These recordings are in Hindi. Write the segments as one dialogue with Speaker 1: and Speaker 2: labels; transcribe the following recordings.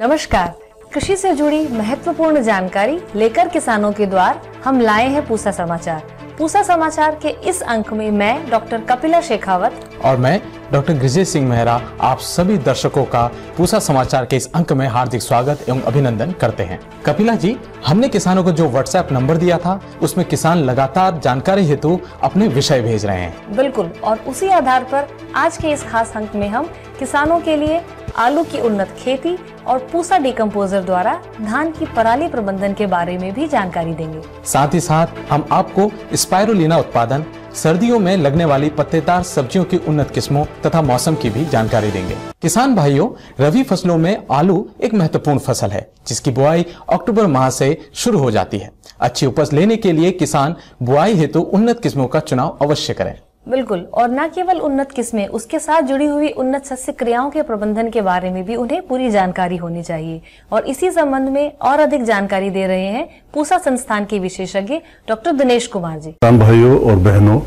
Speaker 1: नमस्कार। कृषि से जुड़ी महत्वपूर्ण जानकारी लेकर किसानों के द्वार हम लाए हैं पूसा समाचार। पूसा समाचार के इस अंक में मैं डॉक्टर कपिला शेखावत
Speaker 2: और मैं डॉक्टर गिरिजेश सिंह मेहरा आप सभी दर्शकों का पूसा समाचार के इस अंक में हार्दिक स्वागत एवं अभिनंदन करते हैं। कपिला जी हमने किसानों को जो व्हाट्सएप नंबर दिया था उसमें किसान लगातार जानकारी हेतु अपने विषय भेज रहे हैं।
Speaker 1: बिल्कुल और उसी आधार पर आज के इस खास अंक में हम किसानों के लिए आलू की उन्नत खेती और पूसा डिकम्पोजर द्वारा धान की पराली प्रबंधन के बारे में भी जानकारी देंगे।
Speaker 2: साथ ही साथ, हम आपको स्पायरोलिना उत्पादन, सर्दियों में लगने वाली पत्तेदार सब्जियों की उन्नत किस्मों तथा मौसम की भी जानकारी देंगे। किसान भाइयों रवि फ़सलों में आलू एक महत्वपूर्ण फ़सल है, जिसकी बुआई अक्टूबर माह से शुरू हो जाती है। अच्छी उपज लेने के लिए किसान बुआई हेतु तो उन्नत किस्मों का चुनाव अवश्य करें।
Speaker 1: बिल्कुल। और न केवल उन्नत किस्में, उसके साथ जुड़ी हुई उन्नत सस्य क्रियाओं के प्रबंधन के बारे में भी उन्हें पूरी जानकारी होनी चाहिए। और इसी संबंध में और अधिक जानकारी दे रहे हैं पूसा संस्थान के विशेषज्ञ डॉक्टर दिनेश कुमार जी।
Speaker 3: किसान भाइयों और बहनों,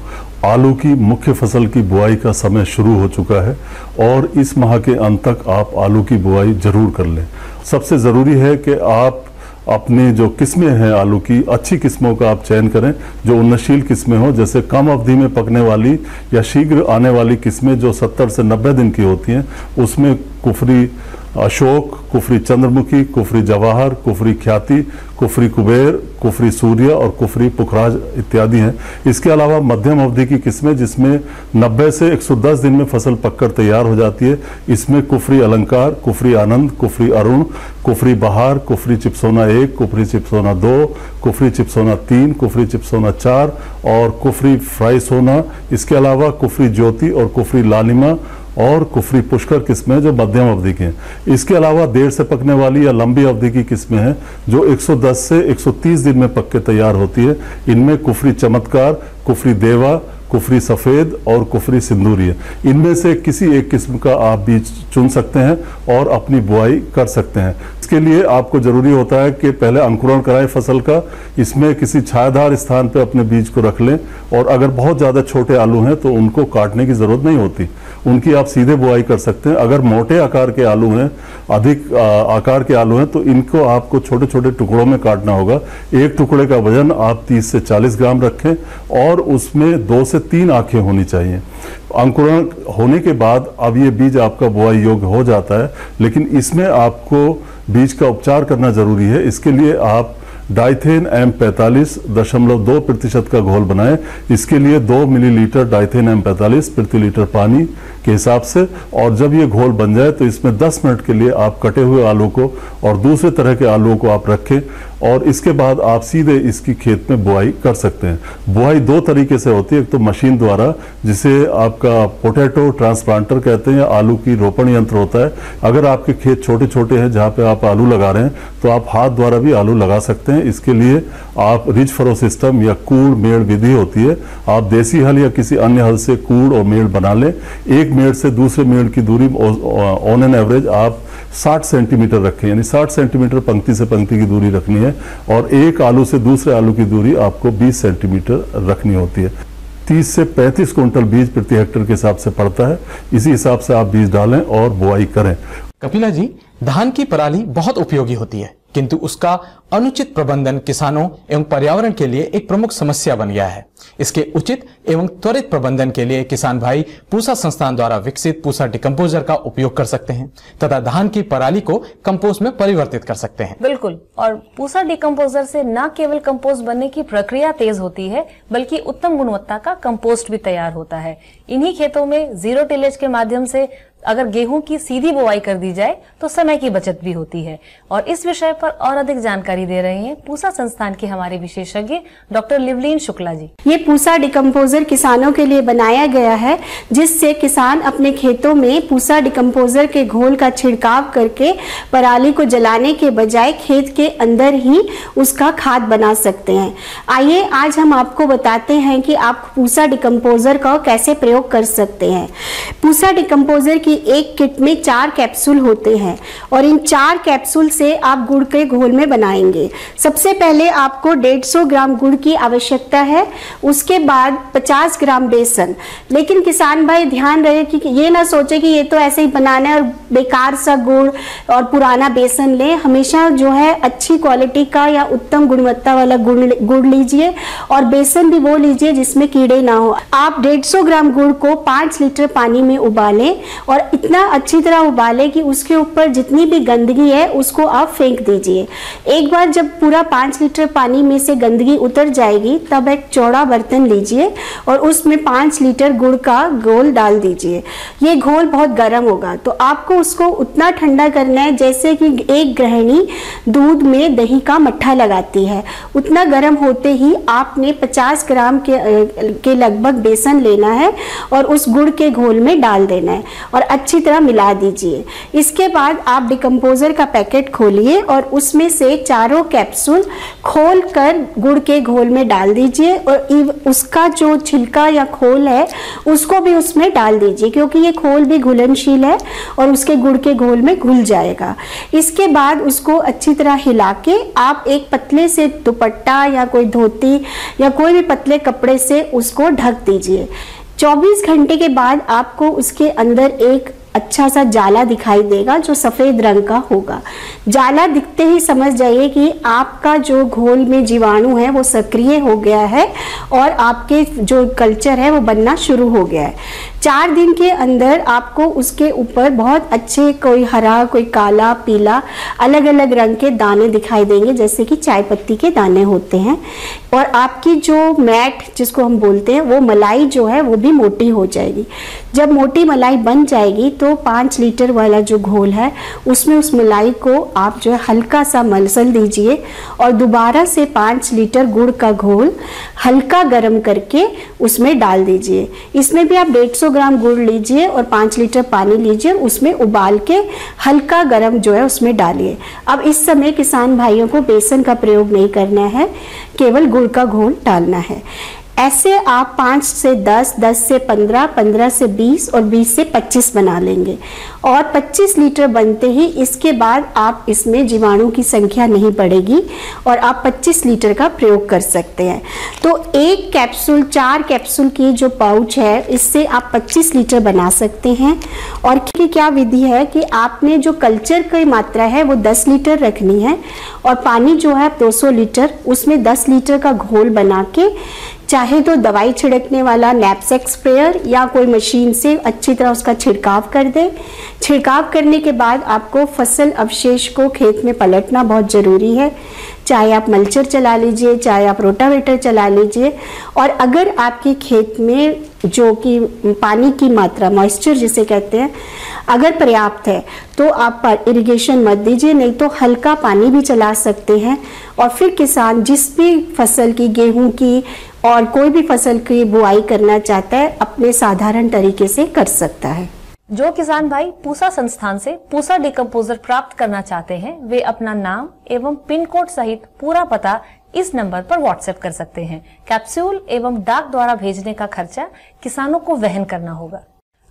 Speaker 3: आलू की मुख्य फ़सल की बुआई का समय शुरू हो चुका है और इस माह के अंत तक आप आलू की बुआई ज़रूर कर लें। सबसे ज़रूरी है कि आप अपने जो किस्में हैं आलू की, अच्छी किस्मों का आप चयन करें, जो उन्नशील किस्में हो, जैसे कम अवधि में पकने वाली या शीघ्र आने वाली किस्में जो 70 से 90 दिन की होती हैं, उसमें कुफरी अशोक, कुफरी चंद्रमुखी, कुफरी जवाहर, कुफरी ख्याति, कुफरी कुबेर, कुफरी सूर्य और कुफरी पुखराज इत्यादि हैं। इसके अलावा मध्यम अवधि की किस्में, जिसमें 90 से 110 दिन में फ़सल पककर तैयार हो जाती है। इसमें कुफरी अलंकार, कुफरी आनंद, कुफरी अरुण, कुफरी बहार, कुफरी चिपसोना एक, कुफरी चिपसोना दो, कुफरी चिपसोना तीन, कुफरी चिपसोना चार और कुफरी फ्राई सोना। इसके अलावा कुफरी ज्योति और कुफरी लालिमा और कुफरी पुष्कर किस्में जो मध्यम अवधि की हैं। इसके अलावा देर से पकने वाली या लंबी अवधि की किस्में हैं, जो 110 से 130 दिन में पक के तैयार होती है। इनमें कुफरी चमत्कार, कुफरी देवा कुफरी सफ़ेद और कुफरी सिंदूरी इनमें से किसी एक किस्म का आप बीज चुन सकते हैं और अपनी बुआई कर सकते हैं। इसके लिए आपको ज़रूरी होता है कि पहले अंकुरण कराएँ फ़सल का, इसमें किसी छायादार स्थान पर अपने बीज को रख लें और अगर बहुत ज़्यादा छोटे आलू हैं तो उनको काटने की ज़रूरत नहीं होती। उनकी आप सीधे बुआई कर सकते हैं। अगर मोटे आकार के आलू हैं अधिक आकार के आलू हैं तो इनको आपको छोटे छोटे टुकड़ों में काटना होगा। एक टुकड़े का वज़न आप 30 से 40 ग्राम रखें और उसमें दो से तीन आँखें होनी चाहिए। अंकुरण होने के बाद अब ये बीज आपका बुआई योग्य हो जाता है, लेकिन इसमें आपको बीज का उपचार करना ज़रूरी है। इसके लिए आप डाइथेन एम पैंतालीस दशमलव दो प्रतिशत का घोल बनाएँ। इसके लिए दो मिलीलीटर डाइथेन एम पैंतालीस प्रति लीटर पानी के हिसाब से, और जब ये घोल बन जाए तो इसमें 10 मिनट के लिए आप कटे हुए आलू को और दूसरे तरह के आलूओं को आप रखें, और इसके बाद आप सीधे इसकी खेत में बुआई कर सकते हैं। बुआई दो तरीके से होती है। एक तो मशीन द्वारा, जिसे आपका पोटैटो ट्रांसप्लांटर कहते हैं आलू की रोपण यंत्र होता है। अगर आपके खेत छोटे छोटे हैं, जहाँ पे आप आलू लगा रहे हैं तो आप हाथ द्वारा भी आलू लगा सकते हैं। इसके लिए आप रिच फरो सिस्टम या कूड़ मेड़ विधि होती है। आप देसी हल या किसी अन्य हल से कूड़ और मेड़ बना लें। एक मेड़ से दूसरे मेड़ की दूरी ऑन एन एवरेज आप 60 सेंटीमीटर रखें, यानी 60 सेंटीमीटर पंक्ति से पंक्ति की दूरी रखनी है और एक आलू से दूसरे आलू की दूरी आपको 20 सेंटीमीटर रखनी होती है। 30 से 35 क्विंटल बीज प्रति हेक्टर के हिसाब से पड़ता है। इसी हिसाब से आप बीज डालें और बुआई करें।
Speaker 2: कपिला जी, धान की पराली बहुत उपयोगी होती है। किंतु उसका अनुचित प्रबंधन किसानों एवं पर्यावरण के लिए एक प्रमुख समस्या बन गया है। इसके उचित एवं त्वरित प्रबंधन के लिए किसान भाई पूसा संस्थान द्वारा विकसित पूसा डिकम्पोजर का उपयोग कर सकते हैं तथा धान की पराली को कंपोस्ट में परिवर्तित कर सकते हैं।
Speaker 1: बिल्कुल, और पूसा डिकम्पोजर से न केवल कंपोस्ट बनने की प्रक्रिया तेज होती है, बल्कि उत्तम गुणवत्ता का कंपोस्ट भी तैयार होता है। इन्हीं खेतों में ज़ीरो टिलेज के माध्यम से अगर गेहूँ की सीधी बुआई कर दी जाए तो समय की बचत भी होती है। और इस विषय पर और अधिक जानकारी दे रहे हैं पूसा संस्थान के हमारे विशेषज्ञ डॉक्टर लिवलीन शुक्ला जी।
Speaker 4: ये पूसा डिकम्पोजर किसानों के लिए बनाया गया है, जिससे किसान अपने खेतों में पूसा डिकम्पोजर के घोल का छिड़काव करके पराली को जलाने के बजाय खेत के अंदर ही उसका खाद बना सकते हैं। आइए, आज हम आपको बताते हैं कि आप पूसा डिकम्पोजर का कैसे प्रयोग प्रयोग कर सकते हैं। पूसा डिकम्पोजर की एक किट में चार कैप्सूल होते हैं और इन चार कैप्सूल से आप गुड़ के घोल में बनाएँगे। सबसे पहले आपको 150 ग्राम गुड़ की आवश्यकता है, उसके बाद 50 ग्राम बेसन। लेकिन किसान भाई, ध्यान रहे कि ये ना सोचे कि ये तो ऐसे ही बनाना है और बेकार सा गुड़ और पुराना बेसन ले। हमेशा जो है अच्छी क्वालिटी का या उत्तम गुणवत्ता वाला गुड़ गुड़ लीजिए और बेसन भी वो लीजिए जिसमें कीड़े ना हो। आप 150 ग्राम गुड़ को पाँच लीटर पानी में उबालें और इतना अच्छी तरह उबालें कि उसके ऊपर जितनी भी गंदगी है, उसको आप फेंक दीजिए। एक बार जब पूरा पाँच लीटर पानी में से गंदगी उतर जाएगी, तब एक चौड़ा बर्तन लीजिए और उसमें पाँच लीटर गुड़ का घोल डाल दीजिए। ये घोल बहुत गर्म होगा। तो आपको उसको उतना ठंडा करना है जैसे कि एक गृहिणी दूध में दही का मट्ठा लगाती है। उतना गर्म होते ही आपने 50 ग्राम के के लगभग बेसन लेना है और उस गुड़ के घोल में डाल देना है और अच्छी तरह मिला दीजिए। इसके बाद आप डिकम्पोजर का पैकेट खोलिए और उसमें से चारों कैप्सूल खोल कर गुड़ के घोल में डाल दीजिए और उसका जो छिलका या खोल है, उसको भी उसमें डाल दीजिए क्योंकि ये खोल भी घुलनशील है और उसके गुड़ के घोल में घुल जाएगा। इसके बाद उसको अच्छी तरह हिला के आप एक पतले से दुपट्टा या कोई धोती या कोई भी पतले कपड़े से उसको ढक दीजिए। 24 घंटे के बाद आपको उसके अंदर एक अच्छा सा जाला दिखाई देगा जो सफ़ेद रंग का होगा। जाला दिखते ही समझ जाइए कि आपका जो घोल में जीवाणु है, वो सक्रिय हो गया है और आपके जो कल्चर है, वो बनना शुरू हो गया है। चार दिन के अंदर आपको उसके ऊपर बहुत अच्छे कोई हरा, कोई काला, पीला अलग अलग रंग के दाने दिखाई देंगे, जैसे कि चाय पत्ती के दाने होते हैं। और आपकी जो मैट, जिसको हम बोलते हैं, वो मलाई जो है, वो भी मोटी हो जाएगी। जब मोटी मलाई बन जाएगी तो पाँच लीटर वाला जो घोल है, उसमें उस मलाई को आप जो है हल्का सा मलसल दीजिए और दोबारा से पाँच लीटर गुड़ का घोल हल्का गर्म करके उसमें डाल दीजिए। इसमें भी आप डेढ़ सौ ग्राम गुड़ लीजिए और पाँच लीटर पानी लीजिए, उसमें उबाल के हल्का गर्म जो है उसमें डालिए। अब इस समय किसान भाइयों को बेसन का प्रयोग नहीं करना है, केवल गुड़ का घोल डालना है। ऐसे आप पाँच से दस दस से पंद्रह पंद्रह से बीस और बीस से पच्चीस बना लेंगे। और पच्चीस लीटर बनते ही इसके बाद आप इसमें जीवाणु की संख्या नहीं बढ़ेगी और आप पच्चीस लीटर का प्रयोग कर सकते हैं। तो एक कैप्सूल, चार कैप्सूल की जो पाउच है, इससे आप पच्चीस लीटर बना सकते हैं। और क्या विधि है कि आपने जो कल्चर की मात्रा है, वो दस लीटर रखनी है और पानी जो है दो सौ लीटर, उसमें दस लीटर का घोल बना के चाहे तो दवाई छिड़कने वाला नैपसेक स्प्रेयर या कोई मशीन से अच्छी तरह उसका छिड़काव कर दे। छिड़काव करने के बाद आपको फ़सल अवशेष को खेत में पलटना बहुत ज़रूरी है। चाहे आप मल्चर चला लीजिए, चाहे आप रोटावेटर चला लीजिए, और अगर आपके खेत में जो कि पानी की मात्रा मॉइस्चर जिसे कहते हैं, अगर पर्याप्त है तो आप इरिगेशन मत दीजिए, नहीं तो हल्का पानी भी चला सकते हैं। और फिर किसान जिस भी फ़सल की, गेहूँ की और कोई भी फ़सल की बुआई करना चाहता है, अपने साधारण तरीके से कर सकता है।
Speaker 1: जो किसान भाई पूसा संस्थान से पूसा डिकम्पोजर प्राप्त करना चाहते हैं, वे अपना नाम एवं पिन कोड सहित पूरा पता इस नंबर पर व्हाट्सएप कर सकते हैं। कैप्सूल एवं डाक द्वारा भेजने का खर्चा किसानों को वहन करना होगा।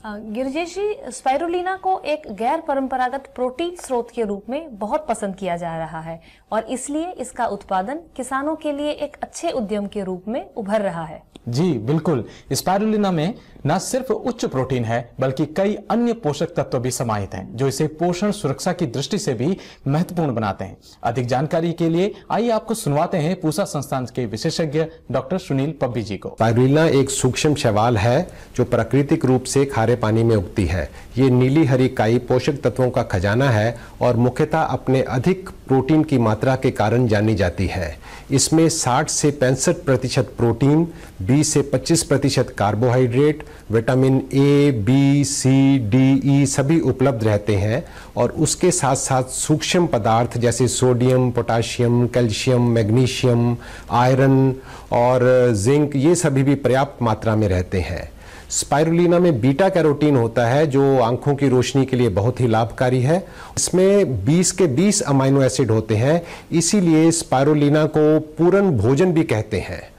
Speaker 1: गिरजेश स्पायरुलिना को एक गैर परंपरागत प्रोटीन स्रोत के रूप में बहुत पसंद किया जा रहा है और इसलिए इसका उत्पादन किसानों के लिए एक अच्छे उद्यम के रूप में उभर रहा है।
Speaker 2: जी, बिल्कुल। स्पायरुलिना में न सिर्फ़ उच्च प्रोटीन है, बल्कि कई अन्य पोषक तत्व भी समाहित हैं, जो इसे पोषण सुरक्षा की दृष्टि से भी महत्वपूर्ण बनाते हैं। अधिक जानकारी के लिए आइए आपको सुनवाते हैं पूसा संस्थान के विशेषज्ञ डॉक्टर सुनील पब्बी जी को।
Speaker 5: स्पायरुलिना एक सूक्ष्म शैवाल है, जो प्राकृतिक रूप से खारे पानी में उगती है। ये नीली हरी काई पोषक तत्वों का खजाना है और मुख्यतः अपने अधिक प्रोटीन की मात्रा के कारण जानी जाती है। इसमें 60 से पैंसठ प्रतिशत प्रोटीन 20 से 25 प्रतिशत carbohydrate, vitamin A, B, C, D, E सभी उपलब्ध रहते हैं और उसके साथ साथ सूक्ष्म पदार्थ जैसे sodium, potassium, calcium, magnesium, iron और जिंक, ये सभी भी पर्याप्त मात्रा में रहते हैं। स्पायरुलिना में बीटा कैरोटीन होता है, जो आँखों की रोशनी के लिए बहुत ही लाभकारी है। इसमें 20 के 20 अमाइनो एसिड होते हैं, इसीलिए स्पायरुलिना को पूरन भोजन भी कहते हैं।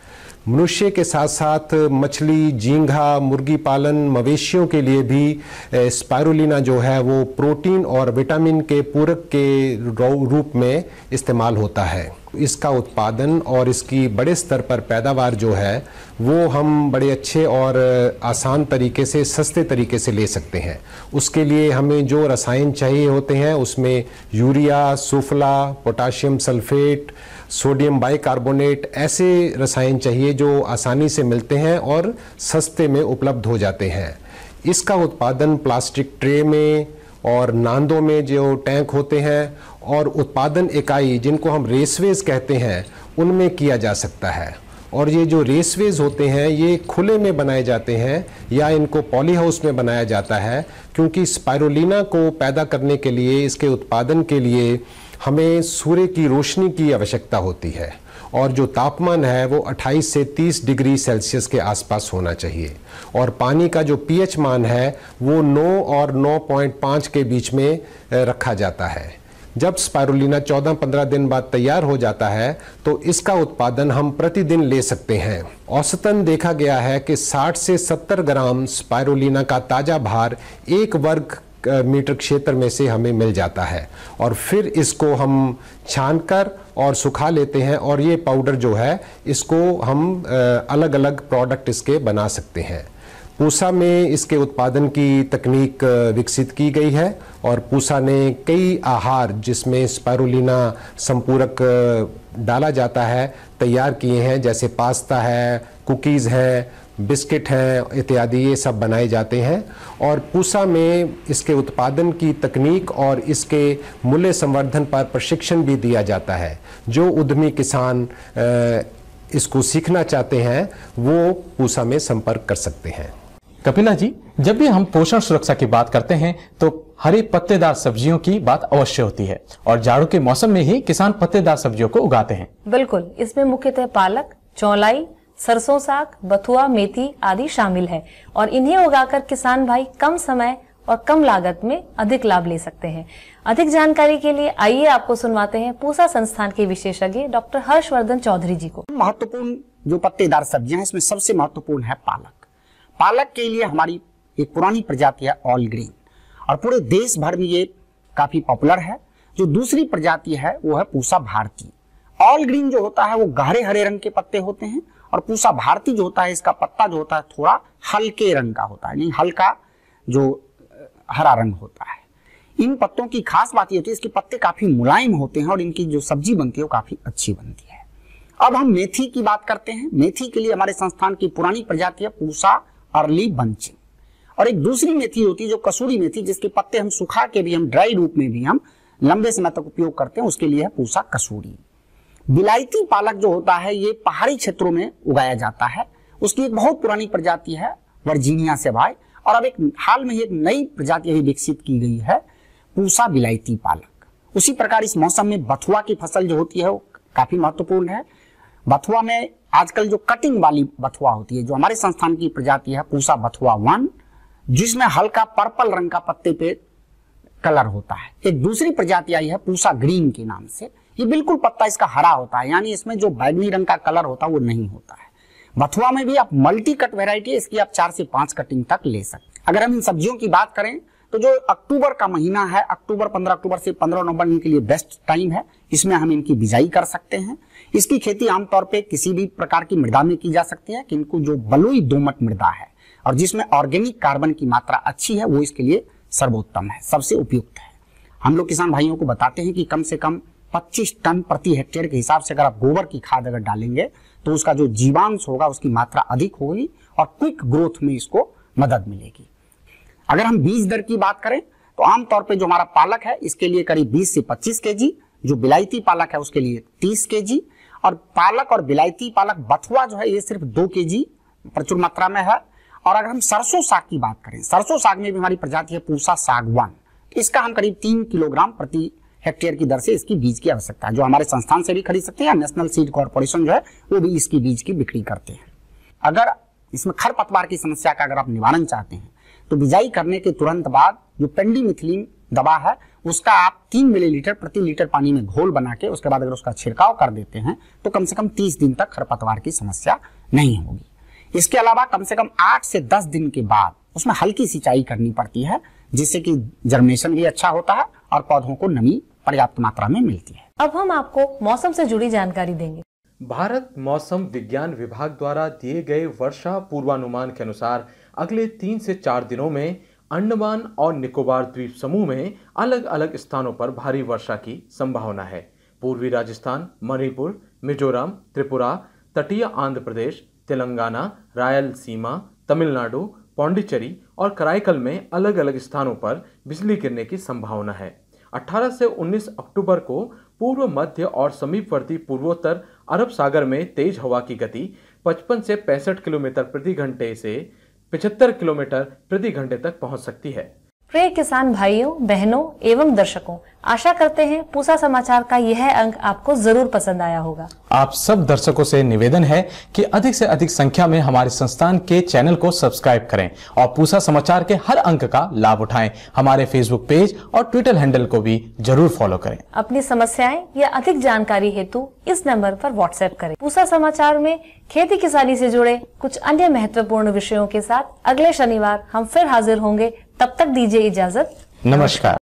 Speaker 5: मनुष्य के साथ साथ मछली, झींगा, मुर्गी पालन, मवेशियों के लिए भी स्पायरुलिना जो है वो प्रोटीन और विटामिन के पूरक के रूप में इस्तेमाल होता है। इसका उत्पादन और इसकी बड़े स्तर पर पैदावार जो है, वो हम बड़े अच्छे और आसान तरीके से, सस्ते तरीके से ले सकते हैं। उसके लिए हमें जो रसायन चाहिए होते हैं, उसमें urea, Suphala, potassium sulphate sodium bicarbonate ऐसे रसायन चाहिए जो आसानी से मिलते हैं और सस्ते में उपलब्ध हो जाते हैं। इसका उत्पादन प्लास्टिक ट्रे में और नांदों में जो टैंक होते हैं और उत्पादन इकाई जिनको हम रेसवेज कहते हैं, उनमें किया जा सकता है। और ये जो रेसवेज होते हैं, ये खुले में बनाए जाते हैं या इनको पॉली हाउस में बनाया जाता है, क्योंकि स्पायरोलिना को पैदा करने के लिए, इसके उत्पादन के लिए हमें सूर्य की रोशनी की आवश्यकता होती है और जो तापमान है वो 28 से 30 डिग्री सेल्सियस के आसपास होना चाहिए। और पानी का जो पीएच मान है वो 9 और 9.5 के बीच में रखा जाता है। जब स्पायरुलिना 14-15 दिन बाद तैयार हो जाता है तो इसका उत्पादन हम प्रतिदिन ले सकते हैं। औसतन देखा गया है कि 60 से 70 ग्राम स्पायरुलिना का ताज़ा भार एक वर्ग मीटर क्षेत्र में से हमें मिल जाता है। और फिर इसको हम छान कर और सुखा लेते हैं और ये पाउडर जो है, इसको हम अलग अलग प्रोडक्ट इसके बना सकते हैं। पूसा में इसके उत्पादन की तकनीक विकसित की गई है और पूसा ने कई आहार जिसमें स्पायरुलिना संपूरक डाला जाता है, तैयार किए हैं। जैसे पास्ता है, कुकीज़ है बिस्किट हैं इत्यादि ये सब बनाए जाते हैं। और पूसा में इसके उत्पादन की तकनीक और इसके मूल्य संवर्धन पर प्रशिक्षण भी दिया जाता है। जो उद्यमी किसान इसको सीखना चाहते हैं वो पूसा में संपर्क कर सकते हैं।
Speaker 2: कपिला जी जब भी हम पोषण सुरक्षा की बात करते हैं तो हरे पत्तेदार सब्जियों की बात अवश्य होती है। और जाड़ों के मौसम में ही किसान पत्तेदार सब्जियों को उगाते हैं।
Speaker 1: बिल्कुल इसमें मुख्यतः पालक चौलाई सरसों साग, बथुआ, मेथी आदि शामिल है और इन्हें उगाकर किसान भाई कम समय और कम लागत में अधिक लाभ ले सकते हैं। अधिक जानकारी के लिए आइए आपको सुनवाते हैं पूसा संस्थान के विशेषज्ञ डॉक्टर हर्षवर्धन चौधरी जी को।
Speaker 6: महत्वपूर्ण जो पत्तेदार सब्ज़ियाँ हैं, इसमें सबसे महत्वपूर्ण है पालक। पालक के लिए हमारी एक पुरानी प्रजाति है ऑल ग्रीन और पूरे देश भर में ये काफ़ी पॉपुलर है। जो दूसरी प्रजाति है, वो है पूसा भारती ऑल ग्रीन जो होता है, वो गहरे हरे रंग के पत्ते होते हैं और पूसा भारती जो होता है, इसका पत्ता जो होता है, थोड़ा हल्के रंग का होता है नहीं हल्का जो हरा रंग होता है। इन पत्तों की खास बात ये होती है, इसके पत्ते काफ़ी मुलायम होते हैं और इनकी जो सब्ज़ी बनती है, वो काफ़ी अच्छी बनती है। अब हम मेथी की बात करते हैं। मेथी के लिए हमारे संस्थान की पुरानी प्रजाति है, पूसा, अर्ली बंचिंग और एक दूसरी मेथी होती है, जो कसूरी मेथी, जिसके पत्ते हम सुखा के भी, हम ड्राई रूप में भी हम लंबे समय तक उपयोग करते हैं, उसके लिए है पूसा कसूरी। बिलायती पालक जो होता है, ये पहाड़ी क्षेत्रों में उगाया जाता है। उसकी एक बहुत पुरानी प्रजाति है, वर्जीनिया से भाई और अब एक, हाल में ही एक नई प्रजाति विकसित की गई है, पूसा बिलायती पालक। उसी प्रकार इस मौसम में बथुआ की फ़सल जो होती है, वो काफ़ी महत्वपूर्ण है। बथुआ में आजकल जो कटिंग वाली बथुआ होती है, जो हमारे संस्थान की प्रजाति है, पूसा बथुआ वन, जिसमें हल्का पर्पल रंग का पत्ते पे कलर होता है। एक दूसरी प्रजाति आई है, पूसा ग्रीन के नाम से। ये बिल्कुल पत्ता इसका हरा होता है, यानी इसमें जो बैगनी रंग का कलर होता है, वो नहीं होता है। बथुआ में भी आप मल्टी कट वेराइटी है, इसकी आप चार से पाँच कटिंग तक ले सकते अगर हम इन सब्जियों की बात करें तो जो अक्टूबर का महीना है, अक्टूबर, पंद्रह अक्टूबर से पंद्रह नवंबर इनके लिए बेस्ट टाइम है, इसमें हम इनकी बिजाई कर सकते हैं। इसकी खेती आमतौर पर किसी भी प्रकार की मृदा में की जा सकती है किंतु जो बलुई दोमट मृदा है, और जिसमें ऑर्गेनिक कार्बन की मात्रा अच्छी है, वो इसके लिए सर्वोत्तम है, सबसे उपयुक्त है। हम लोग किसान भाइयों को बताते हैं कि कम से कम 25 टन प्रति हेक्टेयर के हिसाब से अगर आप गोबर की खाद अगर डालेंगे तो उसका जो जीवांश होगा, उसकी मात्रा अधिक होगी और क्विक ग्रोथ में इसको मदद मिलेगी। अगर हम बीज दर की बात करें तो आमतौर पर जो हमारा पालक है, इसके लिए करीब 20 से 25 के जो बिलायती पालक है, उसके लिए 30 के और पालक और बिलायती पालक बथुआ जो है, ये सिर्फ़ दो के प्रचुर मात्रा में है। और अगर हम सरसों साग की बात करें, सरसों साग में भी हमारी प्रजाति है पूसा सागवान। इसका हम करीब तीन किलोग्राम प्रति हेक्टेयर की दर से इसकी बीज की आवश्यकता है। जो हमारे संस्थान से भी खरीद सकते हैं नेशनल सीड कॉर्पोरेशन जो है, वो भी इसकी बीज की बिक्री करते हैं। अगर इसमें खरपतवार की समस्या का अगर आप निवारण चाहते हैं तो बिजाई करने के तुरंत बाद जो पेंडीमिथिलीन दवा है, उसका आप तीन मिलीलीटर प्रति लीटर पानी में घोल बना के उसके बाद अगर उसका छिड़काव कर देते हैं तो कम से कम तीस दिन तक खरपतवार की समस्या नहीं होगी। इसके अलावा कम से कम आठ से दस दिन के बाद उसमें हल्की सिंचाई करनी पड़ती है, जिससे कि जर्मिनेशन भी अच्छा होता है और पौधों को नमी पर्याप्त मात्रा में मिलती है।
Speaker 1: अब हम आपको मौसम से जुड़ी जानकारी देंगे।
Speaker 2: भारत मौसम विज्ञान विभाग द्वारा दिए गए वर्षा पूर्वानुमान के अनुसार अगले तीन से चार दिनों में अंडमान और निकोबार द्वीप समूह में अलग अलग स्थानों पर भारी वर्षा की संभावना है। पूर्वी राजस्थान मणिपुर मिजोरम त्रिपुरा तटीय आंध्र प्रदेश तेलंगाना रायलसीमा तमिलनाडु पौंडीचेरी और कराईकल में अलग अलग स्थानों पर बिजली गिरने की संभावना है। 18 से 19 अक्टूबर को पूर्व मध्य और समीपवर्ती पूर्वोत्तर अरब सागर में तेज हवा की गति 55 से पैंसठ किलोमीटर प्रति घंटे से 75 किलोमीटर प्रति घंटे तक पहुँच सकती है।
Speaker 1: प्रिय किसान भाइयों बहनों एवं दर्शकों आशा करते हैं पूसा समाचार का यह अंक आपको ज़रूर पसंद आया होगा।
Speaker 2: आप सब दर्शकों से निवेदन है कि अधिक से अधिक संख्या में हमारे संस्थान के चैनल को सब्सक्राइब करें और पूसा समाचार के हर अंक का लाभ उठाएँ। हमारे फेसबुक पेज और ट्विटर हैंडल को भी ज़रूर फॉलो करें।
Speaker 1: अपनी समस्याएँ या अधिक जानकारी हेतु इस नंबर पर व्हाट्सएप करें। पूसा समाचार में खेती किसानी से जुड़े कुछ अन्य महत्वपूर्ण विषयों के साथ अगले शनिवार हम फिर हाजिर होंगे। तब तक दीजिए इजाज़त।
Speaker 2: नमस्कार।